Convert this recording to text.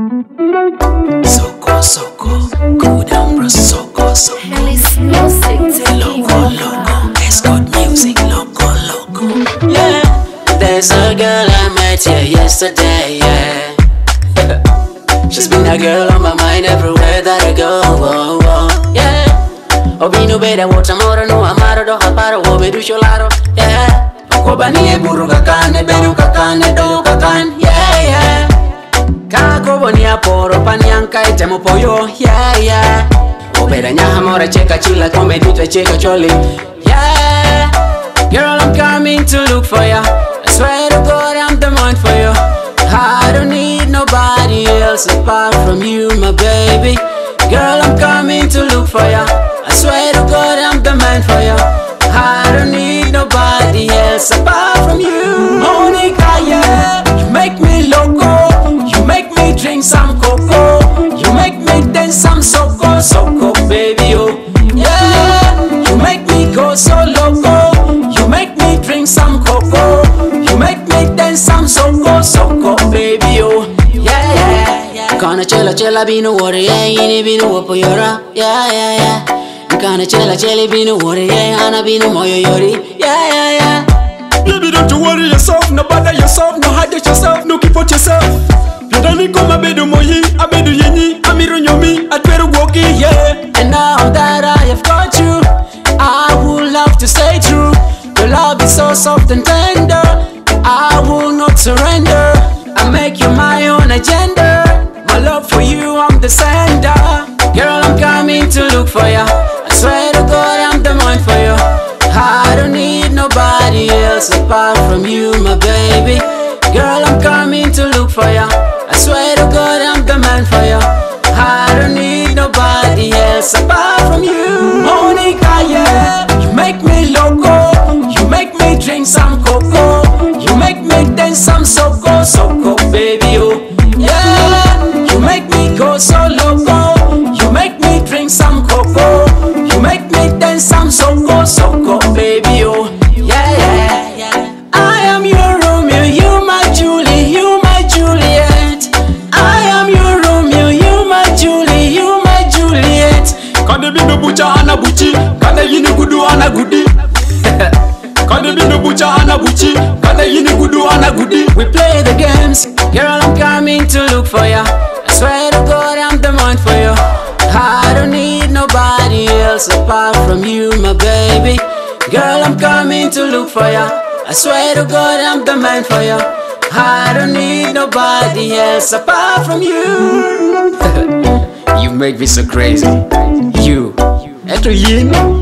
Soko soko, cool bro. Soko soko, Alice Music loco loco. It's music, loco loco. Yeah, there's a girl I met here yesterday, yeah. She's been a girl on my mind everywhere that I go, oh, oh, yeah. Obino beda wota moro no amaro do haparo wo bedu cholaro, yeah. Okobani e buru kakane bedu kakane do kakan, yeah, yeah. Kako boni aporo panyanka itemo poyo, yeah, yeah. Cheka chila kombe dita cheka yeah. Girl, I'm coming to look for ya. I swear to God, I'm the one for you. I don't need nobody else apart from you, me dance some soco, soco, baby, oh. Yeah, yeah, yeah. Kana chela chela binu wore yeah, ini binu wapo yora. Yeah, yeah, yeah. Kana chela chela binu wore yeah, ana binu moyo yori. Yeah, yeah, yeah. Baby, don't you worry yourself, no bother yourself, no hide yourself, no keep out yourself. Yadani koma bedu moyi, abedu yenyi, amiru nyomi, atweru woki, yeah. And now that I have got you, I would love to stay true. Your love is so soft and tender. Surrender. I make you my own agenda. My love for you, I'm the sender. Girl, I'm coming to look for ya. I swear to God, I'm the one for you. I don't need nobody else apart from you, my baby. Girl, I'm coming to look for ya. I swear kade yini gudu ana gudi. Binu bucha ana buchi, kade yini gudu ana gudi. We play the games, girl. I'm coming to look for ya. I swear to God, I'm the one for you. I don't need nobody else apart from you, my baby. Girl, I'm coming to look for ya. I swear to God, I'm the man for you. I don't need nobody else apart from you. you make me so crazy. You, É do Yemen?